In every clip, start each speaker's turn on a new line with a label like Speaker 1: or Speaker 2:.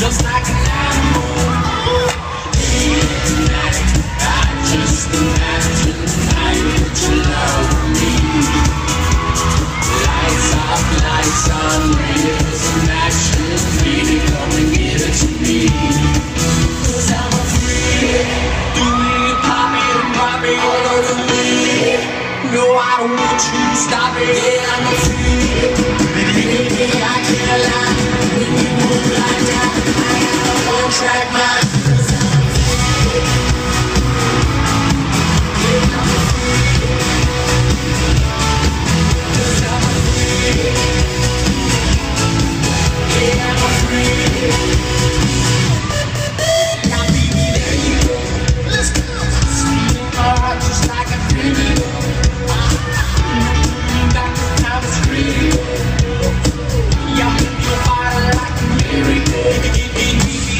Speaker 1: Looks like an animal. No, I don't want you to stop it. Yeah, I'm gonna.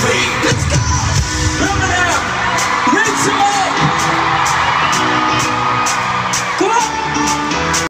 Speaker 1: freak.